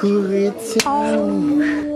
good. Oh.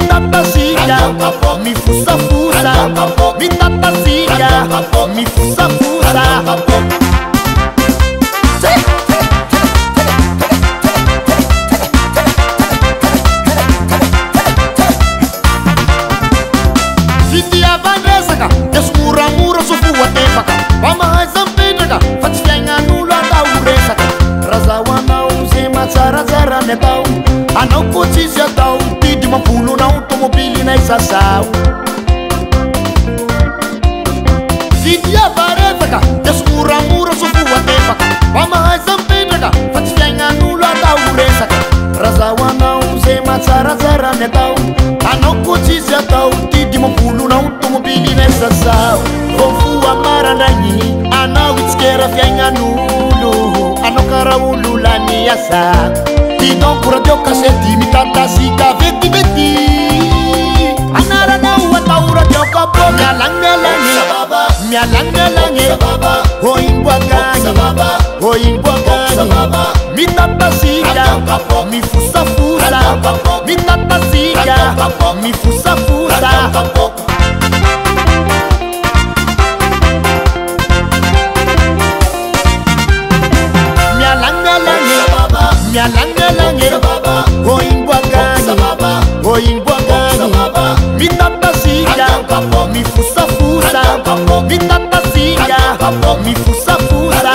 me dá passinha, me fuça fuça, me dá passinha, me fuça fuça. aokozy oontilnka soramorasooaeaka aahasapiraka fa tsy fiana'olo ataoreaka hz aaoza maayatao aaokzy timaooatinaaaa ao itsier fianalo anao kara ololanaa ti don pour dio kase ti mi tata si ka veti veti anara na wa ta ura dio ka bo ka lang ne la ni mi lang ne la ni ho in bo ka ni ho in bo ka ni mi tata si ka mi fu sa fu sa mi tata si ka mi fu sa fu sa oyimbwa gani minabasinda mifusafusa minabasinda mifusafusa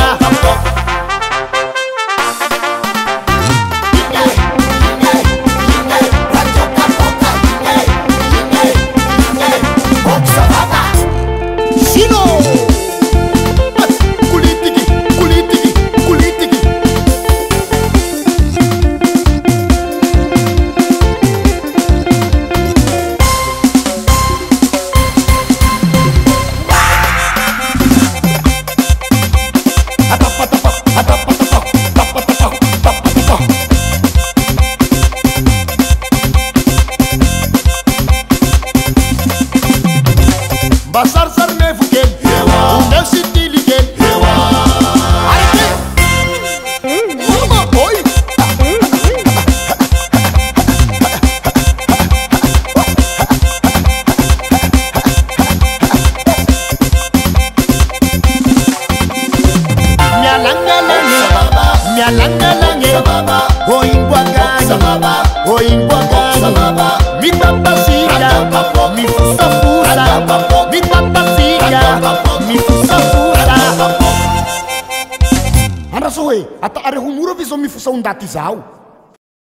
motema nange oyimbwaganye oyimbwaganye mipapasiya mifusafusa mipapasiya mifusafusa andrasoe ata ari humuro vizo mifusa undatizao